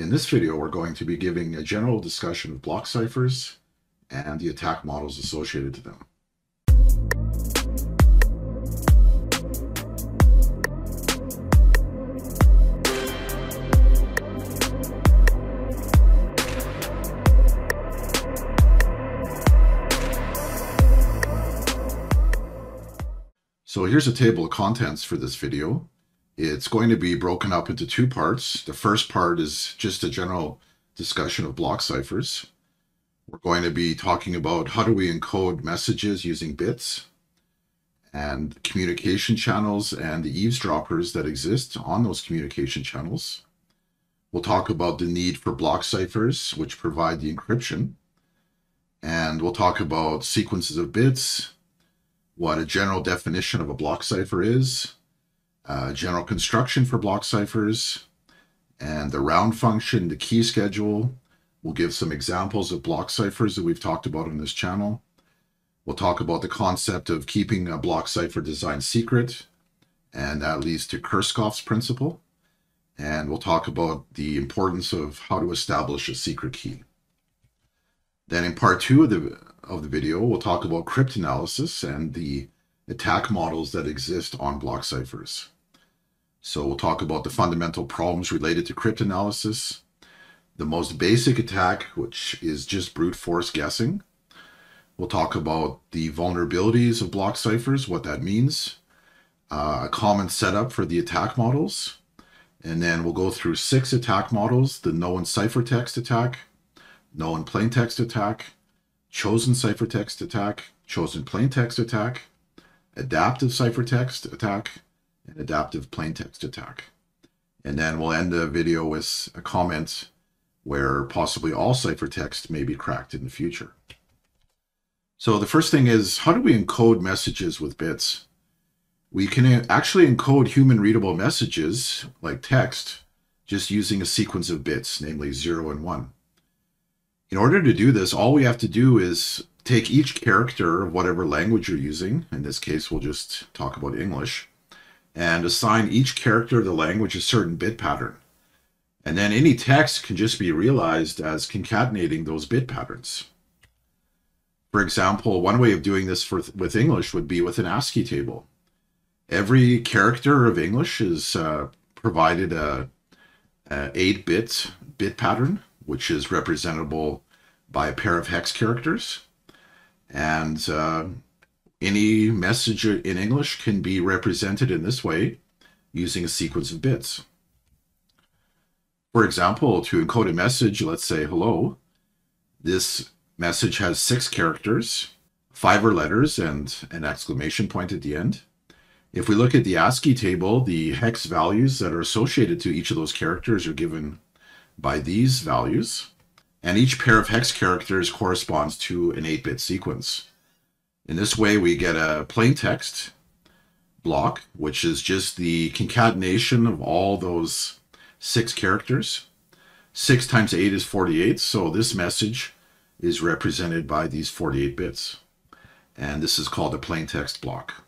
In this video, we're going to be giving a general discussion of block ciphers and the attack models associated to them. So here's a table of contents for this video. It's going to be broken up into two parts. The first part is just a general discussion of block ciphers. We're going to be talking about how do we encode messages using bits and communication channels and the eavesdroppers that exist on those communication channels. We'll talk about the need for block ciphers, which provide the encryption. And we'll talk about sequences of bits, what a general definition of a block cipher is, uh, general construction for block ciphers, and the round function, the key schedule. We'll give some examples of block ciphers that we've talked about on this channel. We'll talk about the concept of keeping a block cipher design secret, and that leads to Kerckhoffs' principle. And we'll talk about the importance of how to establish a secret key. Then in part two of the of the video, we'll talk about cryptanalysis and the attack models that exist on block ciphers. So we'll talk about the fundamental problems related to cryptanalysis, the most basic attack, which is just brute force guessing. We'll talk about the vulnerabilities of block ciphers, what that means, uh, a common setup for the attack models, and then we'll go through six attack models, the known ciphertext attack, known plaintext attack, chosen ciphertext attack, chosen plaintext attack, adaptive ciphertext attack, and adaptive plaintext attack. And then we'll end the video with a comment where possibly all ciphertext may be cracked in the future. So the first thing is, how do we encode messages with bits? We can actually encode human readable messages, like text, just using a sequence of bits, namely 0 and 1. In order to do this, all we have to do is take each character of whatever language you're using. In this case, we'll just talk about English and assign each character of the language a certain bit pattern. And then any text can just be realized as concatenating those bit patterns. For example, one way of doing this for, with English would be with an ASCII table. Every character of English is uh, provided a, a 8-bit bit pattern which is representable by a pair of hex characters. And uh, any message in English can be represented in this way using a sequence of bits. For example, to encode a message, let's say hello, this message has six characters, five are letters, and an exclamation point at the end. If we look at the ASCII table, the hex values that are associated to each of those characters are given by these values, and each pair of hex characters corresponds to an 8-bit sequence. In this way, we get a plain text block, which is just the concatenation of all those six characters. 6 times 8 is 48, so this message is represented by these 48 bits. And this is called a plain text block.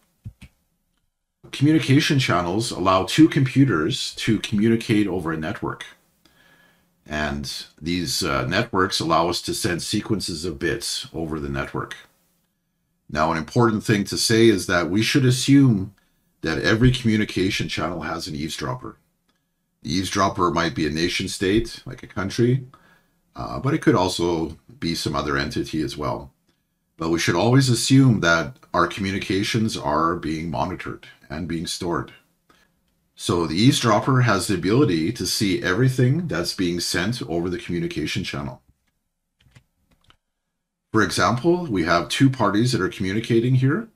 Communication channels allow two computers to communicate over a network. And these uh, networks allow us to send sequences of bits over the network. Now, an important thing to say is that we should assume that every communication channel has an eavesdropper. The eavesdropper might be a nation state, like a country, uh, but it could also be some other entity as well. But we should always assume that our communications are being monitored and being stored. So the eavesdropper has the ability to see everything that's being sent over the communication channel. For example, we have two parties that are communicating here.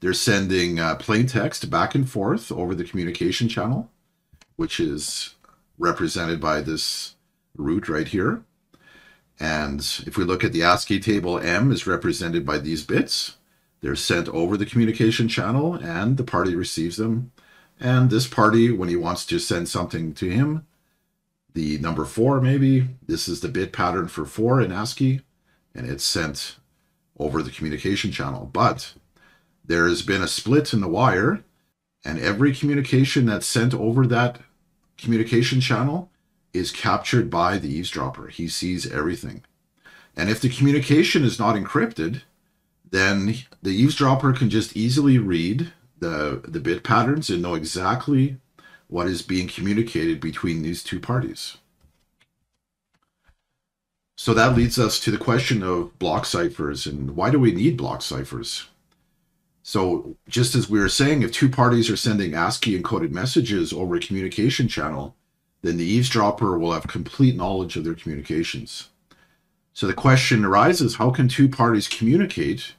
They're sending uh, plain text back and forth over the communication channel, which is represented by this root right here. And if we look at the ASCII table, M is represented by these bits. They're sent over the communication channel and the party receives them and this party, when he wants to send something to him, the number four maybe, this is the bit pattern for four in ASCII, and it's sent over the communication channel. But there has been a split in the wire, and every communication that's sent over that communication channel is captured by the eavesdropper. He sees everything. And if the communication is not encrypted, then the eavesdropper can just easily read the, the bit patterns and know exactly what is being communicated between these two parties. So that leads us to the question of block ciphers and why do we need block ciphers? So just as we were saying, if two parties are sending ASCII encoded messages over a communication channel, then the eavesdropper will have complete knowledge of their communications. So the question arises, how can two parties communicate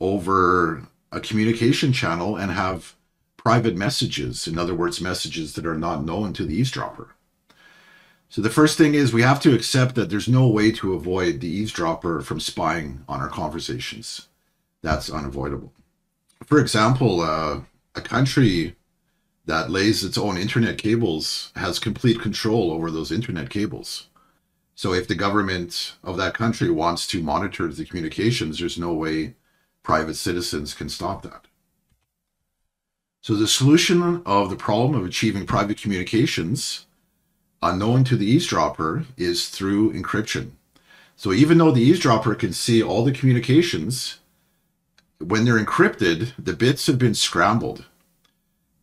over a communication channel and have private messages, in other words, messages that are not known to the eavesdropper? So the first thing is we have to accept that there's no way to avoid the eavesdropper from spying on our conversations. That's unavoidable for example, uh, a country that lays its own internet cables has complete control over those internet cables. So if the government of that country wants to monitor the communications, there's no way private citizens can stop that. So the solution of the problem of achieving private communications unknown to the eavesdropper is through encryption. So even though the eavesdropper can see all the communications, when they're encrypted, the bits have been scrambled.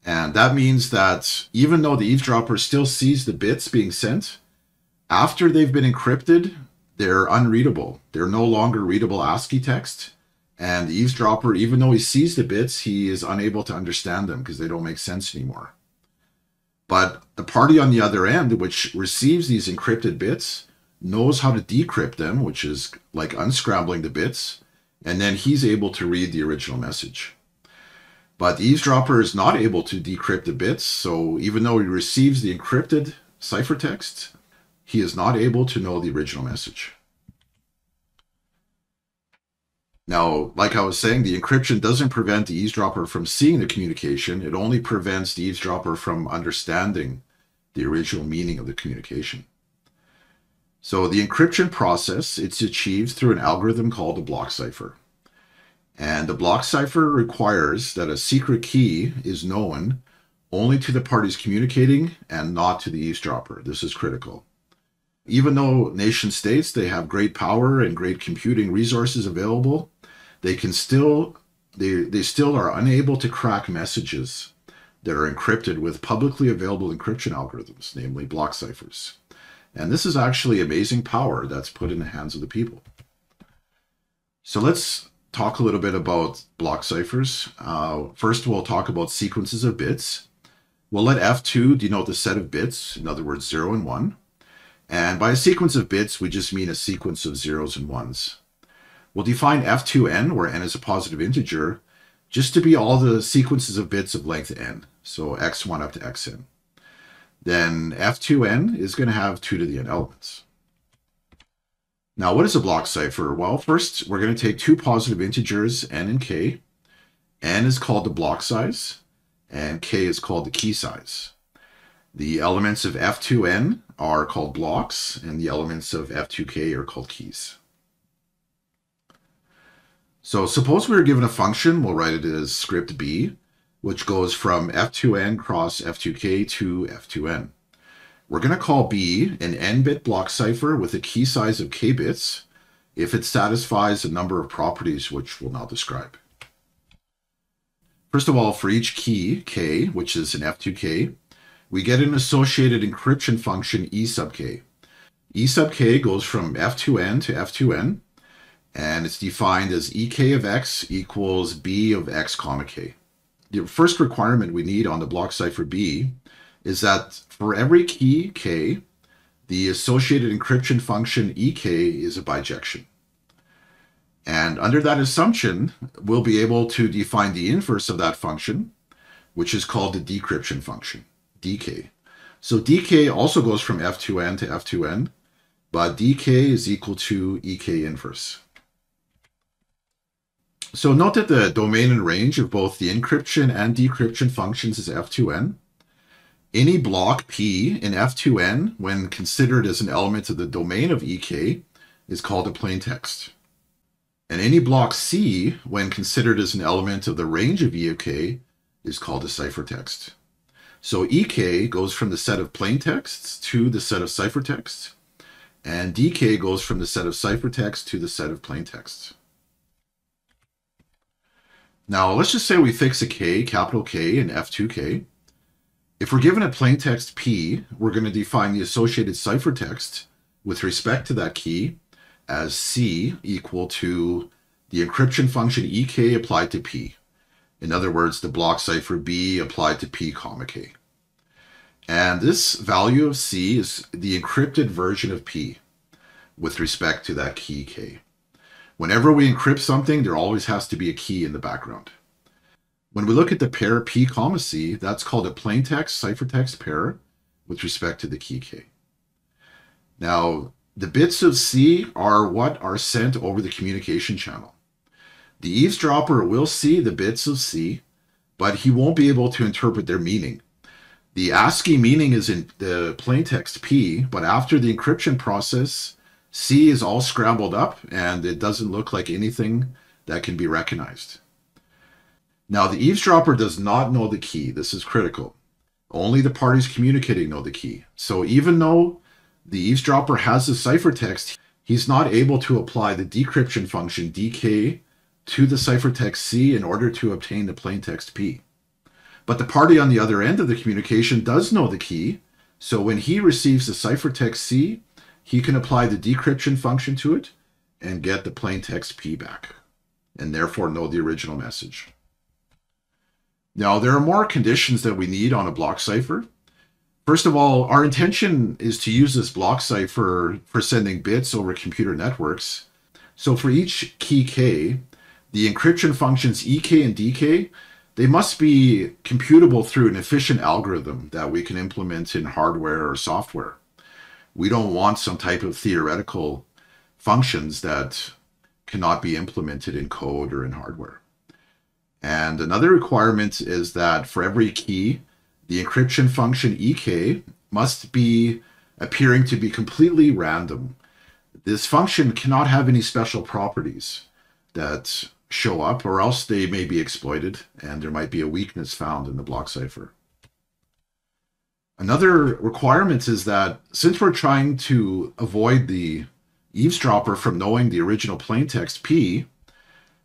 And that means that even though the eavesdropper still sees the bits being sent, after they've been encrypted, they're unreadable. They're no longer readable ASCII text. And the eavesdropper, even though he sees the bits, he is unable to understand them because they don't make sense anymore. But the party on the other end, which receives these encrypted bits, knows how to decrypt them, which is like unscrambling the bits, and then he's able to read the original message. But the eavesdropper is not able to decrypt the bits, so even though he receives the encrypted ciphertext, he is not able to know the original message. Now, like I was saying, the encryption doesn't prevent the eavesdropper from seeing the communication. It only prevents the eavesdropper from understanding the original meaning of the communication. So the encryption process, it's achieved through an algorithm called a block cipher. And the block cipher requires that a secret key is known only to the parties communicating and not to the eavesdropper. This is critical. Even though nation states, they have great power and great computing resources available, they can still, they, they still are unable to crack messages that are encrypted with publicly available encryption algorithms, namely block ciphers. And this is actually amazing power that's put in the hands of the people. So let's talk a little bit about block ciphers. Uh, first, we'll talk about sequences of bits. We'll let F2 denote the set of bits, in other words, 0 and 1. And by a sequence of bits, we just mean a sequence of zeros and ones. We'll define F2n, where n is a positive integer, just to be all the sequences of bits of length n, so x1 up to xn then F2n is going to have 2 to the n elements. Now, what is a block cipher? Well, first, we're going to take two positive integers, n and k. n is called the block size, and k is called the key size. The elements of F2n are called blocks, and the elements of F2k are called keys. So suppose we were given a function, we'll write it as script b, which goes from F2n cross F2k to F2n. We're going to call B an n-bit block cipher with a key size of k bits if it satisfies a number of properties which we'll now describe. First of all, for each key, k, which is an F2k, we get an associated encryption function E sub k. E sub k goes from F2n to F2n, and it's defined as ek of x equals b of x comma k the first requirement we need on the block cipher B is that for every key K, the associated encryption function EK is a bijection. And under that assumption, we'll be able to define the inverse of that function, which is called the decryption function, dk. So dk also goes from f2n to f2n, but dk is equal to ek inverse. So note that the domain and range of both the encryption and decryption functions is f2n. Any block P in f2n, when considered as an element of the domain of EK, is called a plaintext. And any block C, when considered as an element of the range of EK, is called a ciphertext. So EK goes from the set of plaintexts to the set of ciphertexts, and DK goes from the set of ciphertext to the set of plain texts. Now, let's just say we fix a K, capital K, and F2K. If we're given a plaintext P, we're going to define the associated ciphertext with respect to that key as C equal to the encryption function EK applied to P. In other words, the block cipher B applied to P comma K. And this value of C is the encrypted version of P with respect to that key K. Whenever we encrypt something, there always has to be a key in the background. When we look at the pair P comma C, that's called a plaintext ciphertext pair with respect to the key K. Now, the bits of C are what are sent over the communication channel. The eavesdropper will see the bits of C, but he won't be able to interpret their meaning. The ASCII meaning is in the plaintext P, but after the encryption process, C is all scrambled up and it doesn't look like anything that can be recognized. Now, the eavesdropper does not know the key. This is critical. Only the parties communicating know the key. So even though the eavesdropper has the ciphertext, he's not able to apply the decryption function dk to the ciphertext C in order to obtain the plaintext P. But the party on the other end of the communication does know the key, so when he receives the ciphertext C, he can apply the decryption function to it and get the plaintext P back, and therefore know the original message. Now, there are more conditions that we need on a block cipher. First of all, our intention is to use this block cipher for sending bits over computer networks. So for each key K, the encryption functions EK and DK, they must be computable through an efficient algorithm that we can implement in hardware or software. We don't want some type of theoretical functions that cannot be implemented in code or in hardware. And another requirement is that for every key, the encryption function EK must be appearing to be completely random. This function cannot have any special properties that show up, or else they may be exploited, and there might be a weakness found in the block cipher. Another requirement is that since we're trying to avoid the eavesdropper from knowing the original plaintext P,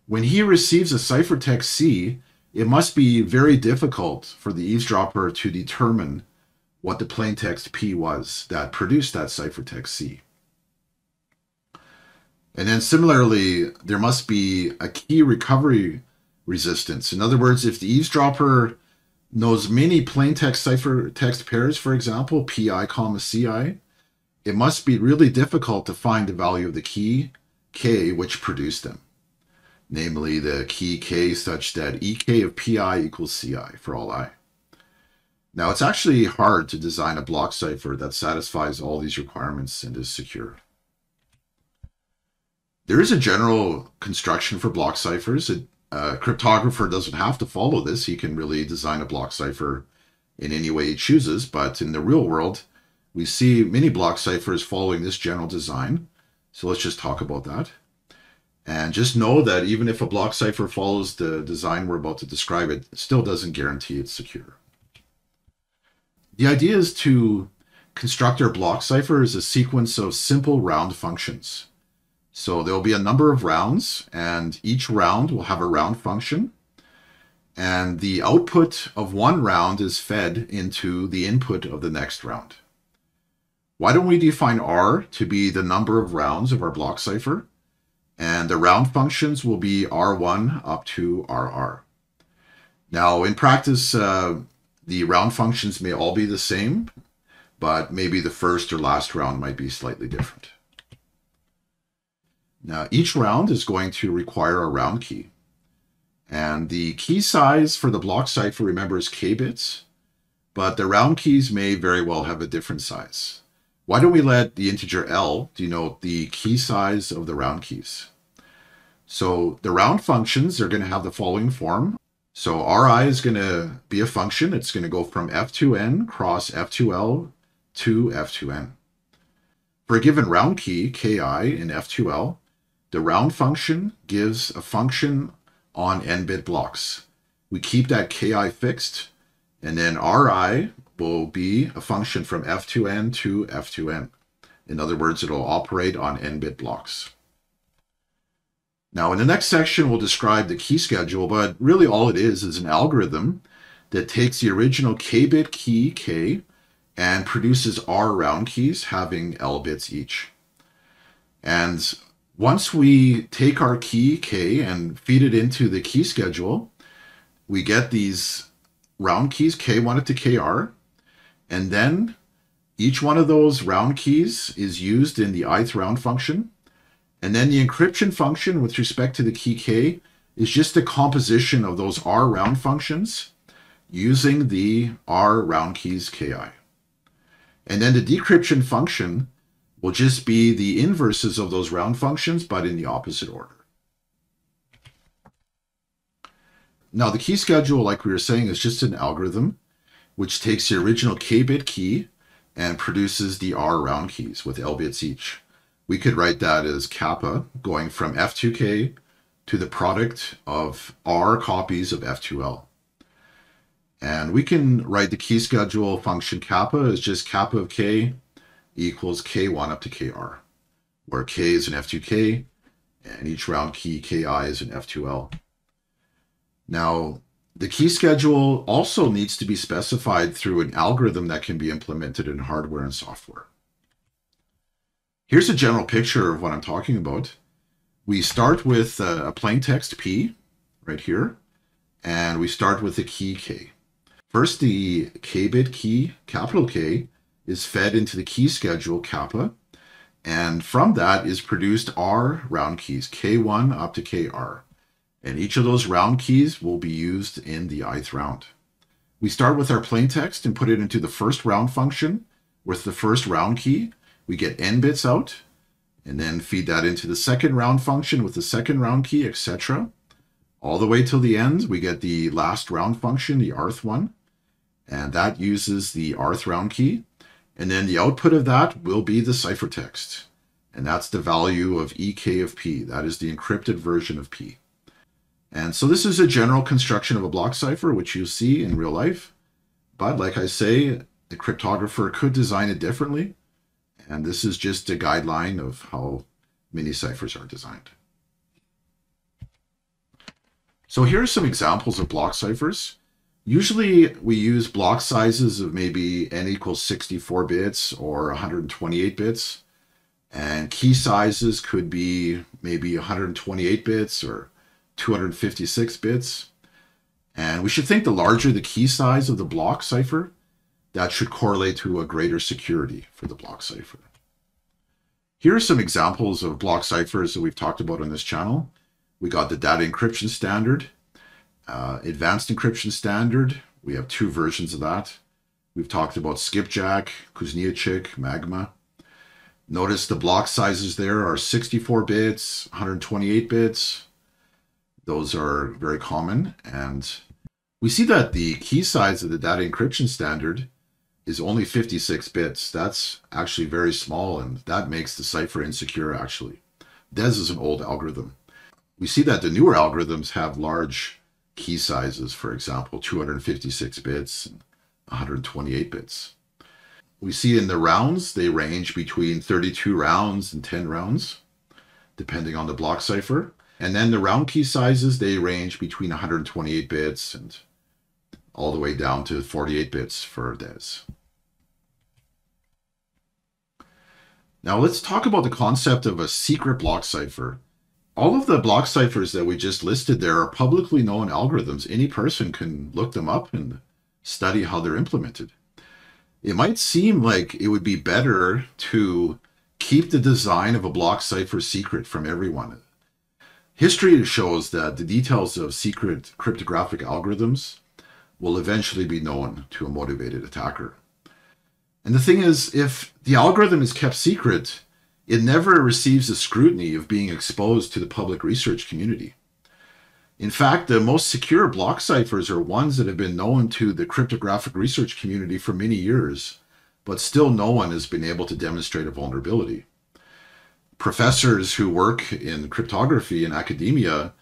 when he receives a ciphertext C, it must be very difficult for the eavesdropper to determine what the plaintext P was that produced that ciphertext C. And then similarly, there must be a key recovery resistance. In other words, if the eavesdropper knows many plaintext ciphertext pairs, for example, PI comma CI, it must be really difficult to find the value of the key K which produced them. Namely, the key K such that EK of PI equals CI for all I. Now, it's actually hard to design a block cipher that satisfies all these requirements and is secure. There is a general construction for block ciphers. A, a cryptographer doesn't have to follow this. He can really design a block cipher in any way he chooses. But in the real world, we see many block ciphers following this general design. So let's just talk about that. And just know that even if a block cipher follows the design we're about to describe, it still doesn't guarantee it's secure. The idea is to construct our block cipher as a sequence of simple round functions. So there will be a number of rounds, and each round will have a round function. And the output of one round is fed into the input of the next round. Why don't we define R to be the number of rounds of our block cipher? And the round functions will be R1 up to RR. Now, in practice, uh, the round functions may all be the same, but maybe the first or last round might be slightly different. Now, each round is going to require a round key. And the key size for the block cipher, remember, is k bits, but the round keys may very well have a different size. Why don't we let the integer L denote the key size of the round keys? So the round functions are going to have the following form. So Ri is going to be a function. It's going to go from f2n cross f2l to f2n. For a given round key, ki in f2l, the round function gives a function on n-bit blocks. We keep that ki fixed, And then Ri will be a function from F2N to F2N. In other words, it'll operate on n-bit blocks. Now, in the next section, we'll describe the key schedule, but really all it is is an algorithm that takes the original k-bit key k and produces r round keys having l bits each. And once we take our key k and feed it into the key schedule, we get these round keys k1 up to kr, and then each one of those round keys is used in the ith round function. And then the encryption function with respect to the key k is just a composition of those r round functions using the r round keys ki. And then the decryption function will just be the inverses of those round functions, but in the opposite order. Now, the key schedule, like we were saying, is just an algorithm which takes the original k-bit key and produces the r round keys with l bits each. We could write that as kappa going from f2k to the product of r copies of f2l. And we can write the key schedule function kappa as just kappa of k equals k1 up to kr, where k is an f2k and each round key ki is an f2l. Now, the key schedule also needs to be specified through an algorithm that can be implemented in hardware and software. Here's a general picture of what I'm talking about. We start with a plain text P right here, and we start with the key K. First, the k-bit key, capital K, is fed into the key schedule kappa, and from that is produced R round keys, K1 up to KR. And each of those round keys will be used in the ith round. We start with our plain text and put it into the first round function with the first round key. We get n bits out and then feed that into the second round function with the second round key, etc. All the way till the end, we get the last round function, the rth one and that uses the rth round key. And then the output of that will be the ciphertext. And that's the value of EK of P. That is the encrypted version of P. And so this is a general construction of a block cipher, which you see in real life. But like I say, the cryptographer could design it differently. And this is just a guideline of how many ciphers are designed. So here are some examples of block ciphers. Usually we use block sizes of maybe n equals 64 bits or 128 bits. And key sizes could be maybe 128 bits or 256 bits. And we should think the larger the key size of the block cipher, that should correlate to a greater security for the block cipher. Here are some examples of block ciphers that we've talked about on this channel. We got the data encryption standard, uh, advanced encryption standard, we have two versions of that. We've talked about Skipjack, Kuznyechik, Magma. Notice the block sizes there are 64 bits, 128 bits. Those are very common. And we see that the key size of the data encryption standard is only 56 bits. That's actually very small, and that makes the cipher insecure, actually. DES is an old algorithm. We see that the newer algorithms have large key sizes, for example, 256 bits and 128 bits. We see in the rounds, they range between 32 rounds and 10 rounds, depending on the block cipher. And then the round key sizes, they range between 128 bits and all the way down to 48 bits for DES. Now let's talk about the concept of a secret block cipher all of the block ciphers that we just listed there are publicly known algorithms. Any person can look them up and study how they're implemented. It might seem like it would be better to keep the design of a block cipher secret from everyone. History shows that the details of secret cryptographic algorithms will eventually be known to a motivated attacker. And the thing is, if the algorithm is kept secret, it never receives the scrutiny of being exposed to the public research community. In fact, the most secure block ciphers are ones that have been known to the cryptographic research community for many years, but still no one has been able to demonstrate a vulnerability. Professors who work in cryptography in academia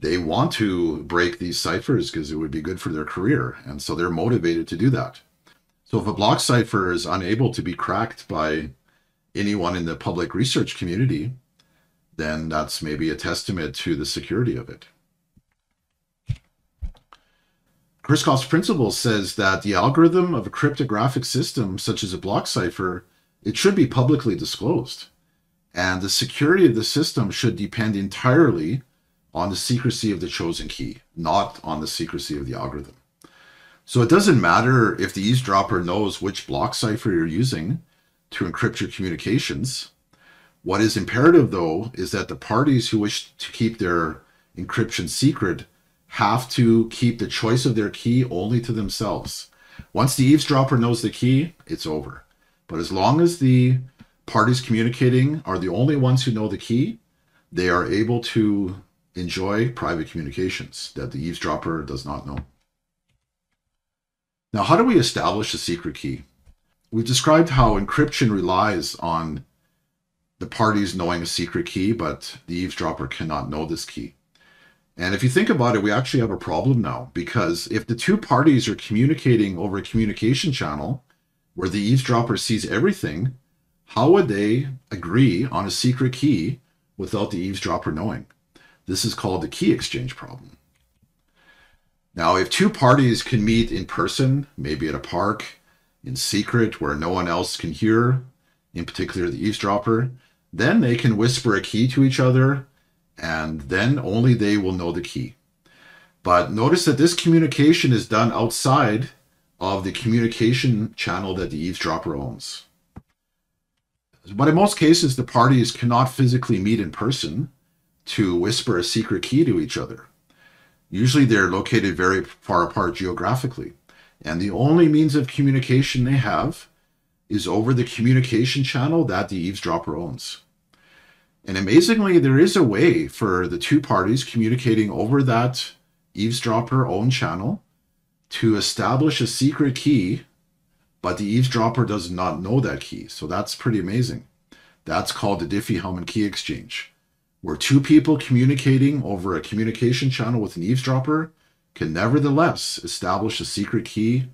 they want to break these ciphers because it would be good for their career. And so they're motivated to do that. So if a block cipher is unable to be cracked by anyone in the public research community, then that's maybe a testament to the security of it. Kerckhoffs' principle says that the algorithm of a cryptographic system, such as a block cipher, it should be publicly disclosed. And the security of the system should depend entirely on the secrecy of the chosen key, not on the secrecy of the algorithm. So it doesn't matter if the eavesdropper knows which block cipher you're using to encrypt your communications. What is imperative, though, is that the parties who wish to keep their encryption secret have to keep the choice of their key only to themselves. Once the eavesdropper knows the key, it's over. But as long as the parties communicating are the only ones who know the key, they are able to enjoy private communications that the eavesdropper does not know. Now, how do we establish a secret key? We've described how encryption relies on the parties knowing a secret key, but the eavesdropper cannot know this key. And if you think about it, we actually have a problem now because if the two parties are communicating over a communication channel where the eavesdropper sees everything, how would they agree on a secret key without the eavesdropper knowing? This is called the key exchange problem. Now, if two parties can meet in person, maybe at a park, in secret where no one else can hear, in particular the eavesdropper, then they can whisper a key to each other, and then only they will know the key. But notice that this communication is done outside of the communication channel that the eavesdropper owns. But in most cases, the parties cannot physically meet in person to whisper a secret key to each other. Usually they're located very far apart geographically. And the only means of communication they have is over the communication channel that the eavesdropper owns. And amazingly, there is a way for the two parties communicating over that eavesdropper owned channel to establish a secret key, but the eavesdropper does not know that key. So that's pretty amazing. That's called the Diffie-Hellman key exchange, where two people communicating over a communication channel with an eavesdropper can nevertheless establish a secret key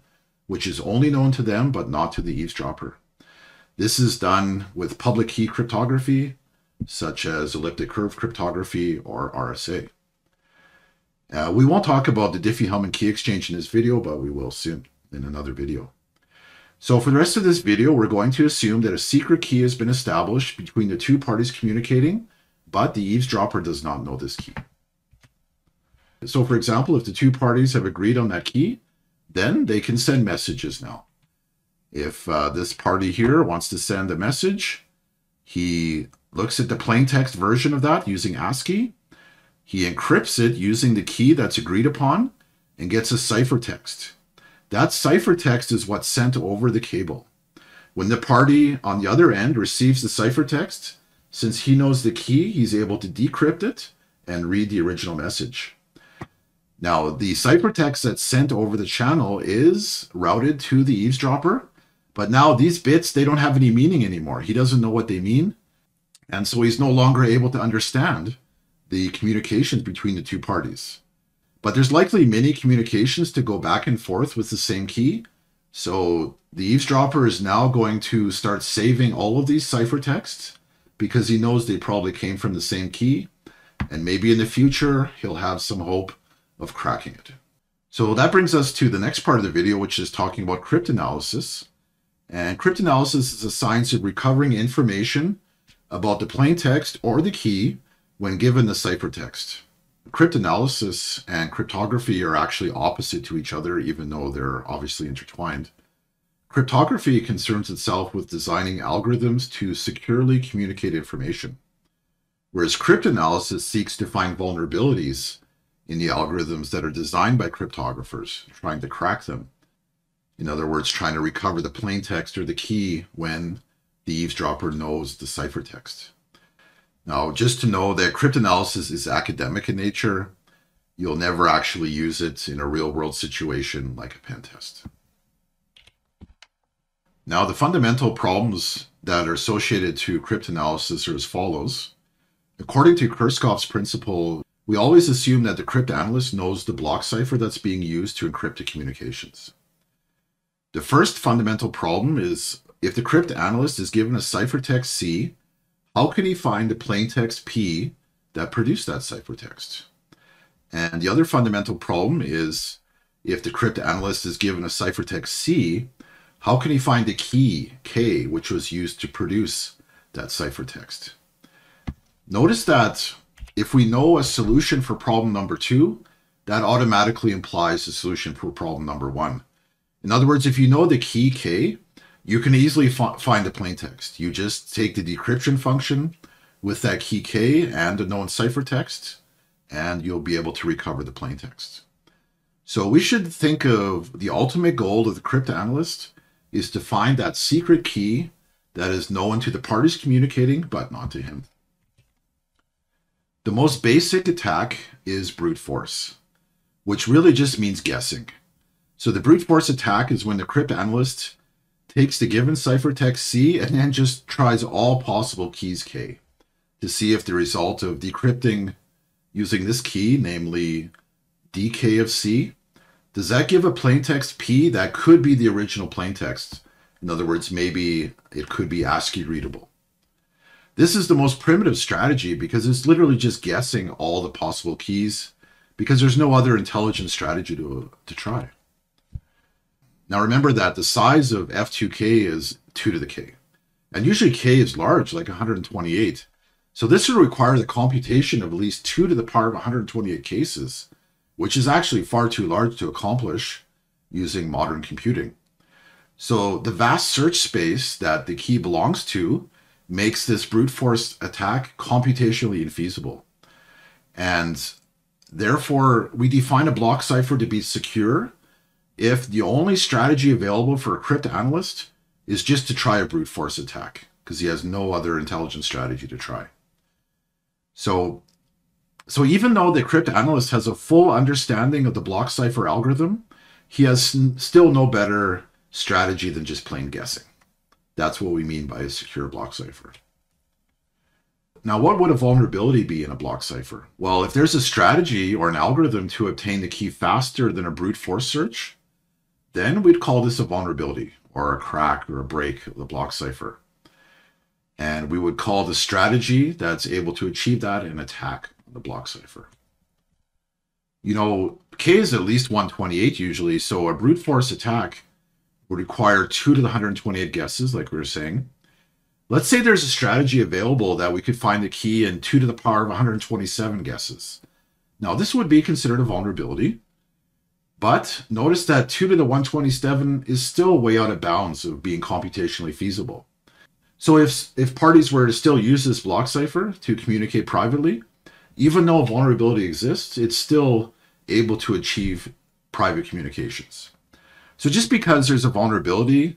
which is only known to them but not to the eavesdropper. This is done with public key cryptography, such as elliptic curve cryptography or RSA. Uh, we won't talk about the Diffie-Hellman key exchange in this video, but we will soon in another video. So for the rest of this video, we're going to assume that a secret key has been established between the two parties communicating, but the eavesdropper does not know this key. So for example, if the two parties have agreed on that key, then they can send messages now. If uh, this party here wants to send a message, he looks at the plain text version of that using ASCII. He encrypts it using the key that's agreed upon and gets a ciphertext. That ciphertext is what's sent over the cable. When the party on the other end receives the ciphertext, since he knows the key, he's able to decrypt it and read the original message. Now, the ciphertext that's sent over the channel is routed to the eavesdropper, but now these bits, they don't have any meaning anymore. He doesn't know what they mean. And so he's no longer able to understand the communications between the two parties. But there's likely many communications to go back and forth with the same key. So the eavesdropper is now going to start saving all of these ciphertexts because he knows they probably came from the same key. And maybe in the future, he'll have some hope of cracking it. So that brings us to the next part of the video, which is talking about cryptanalysis. And cryptanalysis is a science of recovering information about the plain text or the key when given the ciphertext. Cryptanalysis and cryptography are actually opposite to each other, even though they're obviously intertwined. Cryptography concerns itself with designing algorithms to securely communicate information, whereas cryptanalysis seeks to find vulnerabilities in the algorithms that are designed by cryptographers, trying to crack them. In other words, trying to recover the plain text or the key when the eavesdropper knows the ciphertext. Now, just to know that cryptanalysis is academic in nature, you'll never actually use it in a real world situation like a pen test. Now, the fundamental problems that are associated to cryptanalysis are as follows. According to Kerckhoffs' principle, we always assume that the cryptanalyst knows the block cipher that's being used to encrypt the communications. The first fundamental problem is if the cryptanalyst is given a ciphertext C, how can he find the plaintext P that produced that ciphertext? And the other fundamental problem is if the cryptanalyst is given a ciphertext C, how can he find the key K which was used to produce that ciphertext? Notice that if we know a solution for problem number two, that automatically implies a solution for problem number one. In other words, if you know the key K, you can easily find the plaintext. You just take the decryption function with that key K and a known ciphertext, and you'll be able to recover the plaintext. So we should think of the ultimate goal of the cryptanalyst is to find that secret key that is known to the parties communicating, but not to him. The most basic attack is brute force, which really just means guessing. So the brute force attack is when the cryptanalyst takes the given ciphertext C and then just tries all possible keys K to see if the result of decrypting using this key, namely DK of C, does that give a plaintext P that could be the original plaintext? In other words, maybe it could be ASCII readable. This is the most primitive strategy because it's literally just guessing all the possible keys because there's no other intelligent strategy to, to try. Now remember that the size of F2K is 2 to the K. And usually K is large, like 128. So this would require the computation of at least 2 to the power of 128 cases, which is actually far too large to accomplish using modern computing. So the vast search space that the key belongs to makes this brute force attack computationally infeasible. And therefore, we define a block cipher to be secure if the only strategy available for a cryptanalyst is just to try a brute force attack because he has no other intelligent strategy to try. So, so even though the cryptanalyst has a full understanding of the block cipher algorithm, he has still no better strategy than just plain guessing. That's what we mean by a secure block cipher. Now, what would a vulnerability be in a block cipher? Well, if there's a strategy or an algorithm to obtain the key faster than a brute force search, then we'd call this a vulnerability or a crack or a break of the block cipher. And we would call the strategy that's able to achieve that an attack on the block cipher. You know, K is at least 128 usually, so a brute force attack would require 2 to the 128 guesses, like we were saying. Let's say there's a strategy available that we could find the key in 2 to the power of 127 guesses. Now, this would be considered a vulnerability, but notice that 2 to the 127 is still way out of bounds of being computationally feasible. So if, if parties were to still use this block cipher to communicate privately, even though a vulnerability exists, it's still able to achieve private communications. So just because there's a vulnerability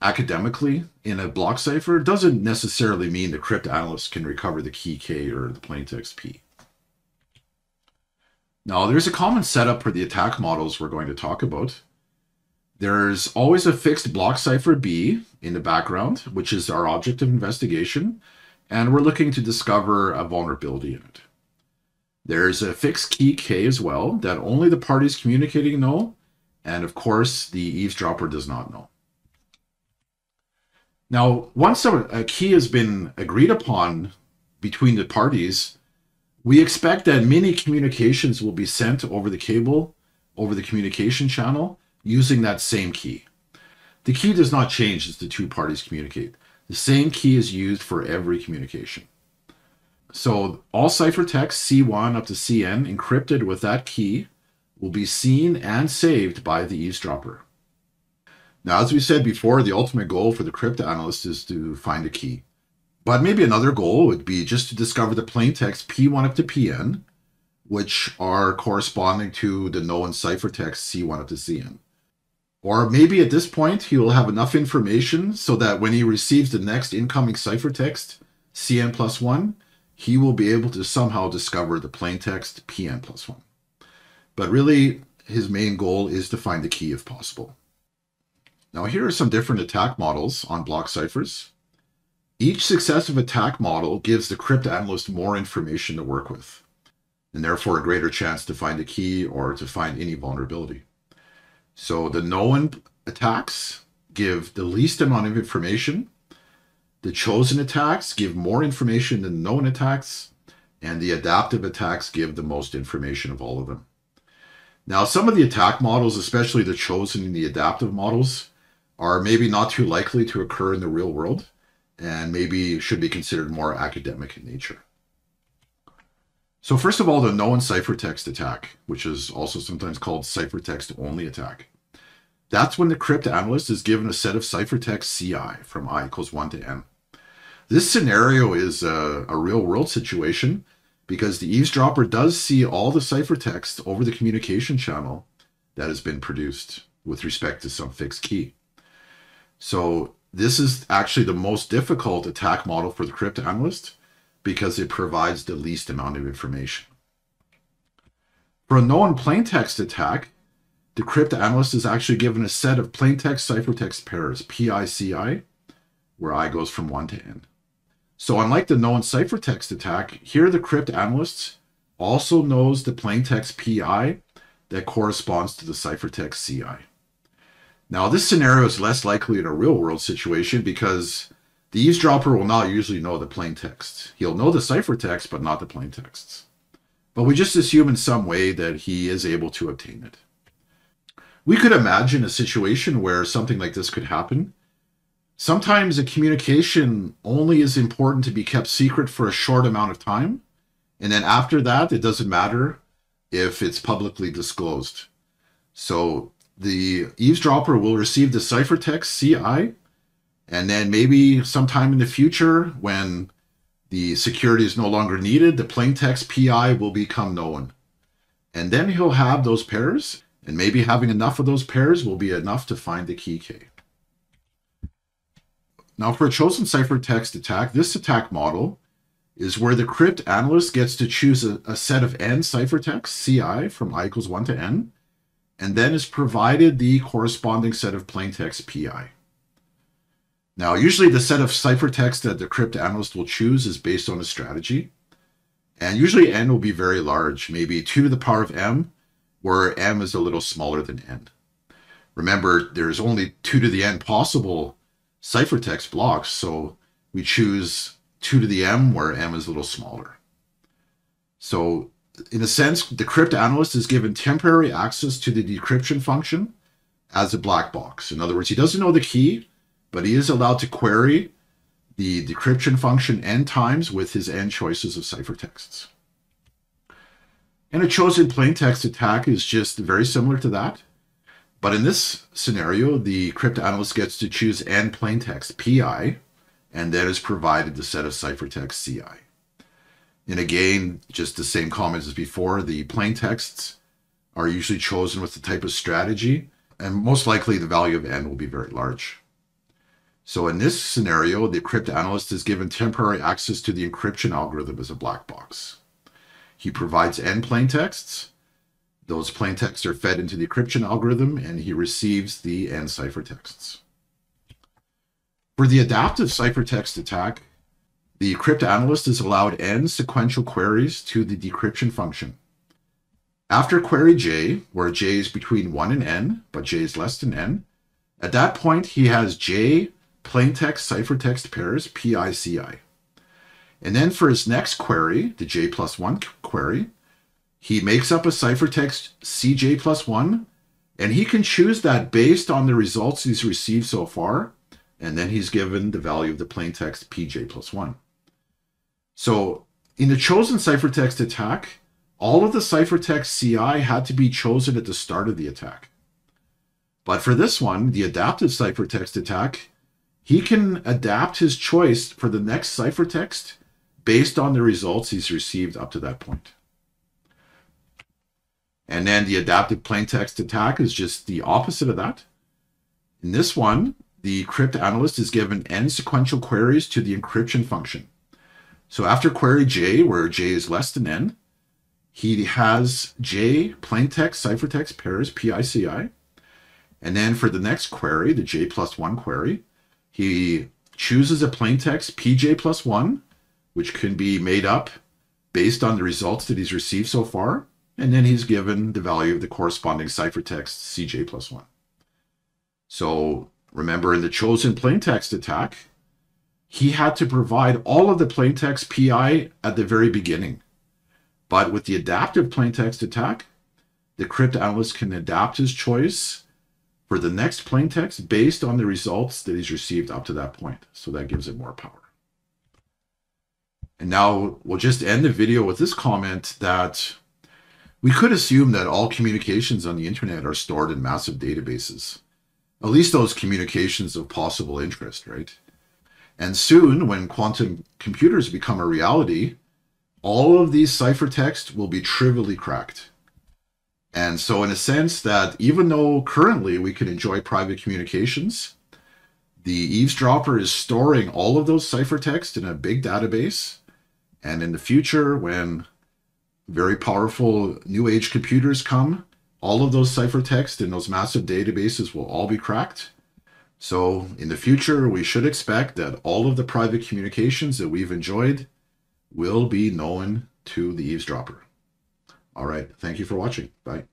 academically in a block cipher doesn't necessarily mean the cryptanalyst can recover the key K or the plaintext P. Now, there's a common setup for the attack models we're going to talk about. There's always a fixed block cipher B in the background, which is our object of investigation, and we're looking to discover a vulnerability in it. There's a fixed key K as well that only the parties communicating know, and of course, the eavesdropper does not know. Now, once a, key has been agreed upon between the parties, we expect that many communications will be sent over the cable, over the communication channel, using that same key. The key does not change as the two parties communicate. The same key is used for every communication. So all ciphertext C1 up to CN encrypted with that key will be seen and saved by the eavesdropper. Now, as we said before, the ultimate goal for the cryptanalyst is to find a key. But maybe another goal would be just to discover the plaintext P1 up to PN, which are corresponding to the known ciphertext C1 up to CN. Or maybe at this point, he will have enough information so that when he receives the next incoming ciphertext, CN plus 1, he will be able to somehow discover the plaintext PN plus 1. But really, his main goal is to find the key if possible. Now here are some different attack models on block ciphers. Each successive attack model gives the cryptanalyst more information to work with. and therefore a greater chance to find a key or to find any vulnerability. So the known attacks give the least amount of information. The chosen attacks give more information than known attacks, and the adaptive attacks give the most information of all of them. Now, some of the attack models, especially the chosen and the adaptive models, are maybe not too likely to occur in the real world and maybe should be considered more academic in nature. So first of all, the known ciphertext attack, which is also sometimes called ciphertext only attack. That's when the cryptanalyst is given a set of ciphertext CI from i equals 1 to n. This scenario is a, a real world situation because the eavesdropper does see all the ciphertext over the communication channel that has been produced with respect to some fixed key. So this is actually the most difficult attack model for the cryptanalyst because it provides the least amount of information. For a known plaintext attack, the cryptanalyst is actually given a set of plaintext ciphertext pairs, PICI, where I goes from 1 to n. So unlike the known ciphertext attack, here the cryptanalyst also knows the plaintext PI that corresponds to the ciphertext CI. Now, this scenario is less likely in a real world situation because the eavesdropper will not usually know the plain text. He'll know the ciphertext, but not the plain texts. But we just assume in some way that he is able to obtain it. We could imagine a situation where something like this could happen. Sometimes a communication only is important to be kept secret for a short amount of time. And then after that, it doesn't matter if it's publicly disclosed. So the eavesdropper will receive the ciphertext CI, and then maybe sometime in the future, when the security is no longer needed, the plaintext PI will become known. And then he'll have those pairs, and maybe having enough of those pairs will be enough to find the key K. Now, for a chosen ciphertext attack, this attack model is where the crypt analyst gets to choose a, a set of n ciphertexts, CI, from i equals 1 to n, and then is provided the corresponding set of plaintext PI. Now, usually the set of ciphertext that the crypt analyst will choose is based on a strategy. And usually n will be very large, maybe 2 to the power of m, where m is a little smaller than n. Remember, there's only 2 to the n possible ciphertext blocks, so we choose 2 to the m where m is a little smaller. So in a sense, the cryptanalyst is given temporary access to the decryption function as a black box. In other words, he doesn't know the key, but he is allowed to query the decryption function n times with his n choices of ciphertexts. And a chosen plaintext attack is just very similar to that. But in this scenario, the cryptanalyst gets to choose n plaintext PI, and that is provided the set of ciphertext CI. And again, just the same comments as before, the plaintexts are usually chosen with the type of strategy, and most likely the value of n will be very large. So in this scenario, the cryptanalyst is given temporary access to the encryption algorithm as a black box. He provides n plain texts. Those plain texts are fed into the encryption algorithm, and he receives the n ciphertexts. For the adaptive ciphertext attack, the cryptanalyst is allowed n sequential queries to the decryption function. After query j, where j is between 1 and n, but j is less than n, at that point he has j plaintext ciphertext pairs, PICI. And then for his next query, the j plus 1 query, he makes up a ciphertext cj plus 1, and he can choose that based on the results he's received so far, and then he's given the value of the plaintext pj plus 1. So in the chosen ciphertext attack, all of the ciphertext CI had to be chosen at the start of the attack. But for this one, the adaptive ciphertext attack, he can adapt his choice for the next ciphertext based on the results he's received up to that point. And then the adaptive plaintext attack is just the opposite of that. In this one, the cryptanalyst is given n sequential queries to the encryption function. So after query j, where j is less than n, he has j plaintext ciphertext pairs PICI. And then for the next query, the j plus 1 query, he chooses a plaintext pj plus 1, which can be made up based on the results that he's received so far, and then he's given the value of the corresponding ciphertext CJ plus 1. So remember in the chosen plaintext attack, he had to provide all of the plaintext PI at the very beginning. But with the adaptive plaintext attack, the cryptanalyst can adapt his choice for the next plaintext based on the results that he's received up to that point. So that gives it more power. And now we'll just end the video with this comment that we could assume that all communications on the internet are stored in massive databases, at least those communications of possible interest, right? And soon, when quantum computers become a reality, all of these ciphertext will be trivially cracked. And so, in a sense, that even though currently we can enjoy private communications, the eavesdropper is storing all of those ciphertext in a big database. And in the future, when very powerful new age computers come, all of those ciphertext and those massive databases will all be cracked. So, in the future, we should expect that all of the private communications that we've enjoyed will be known to the eavesdropper. All right. Thank you for watching. Bye.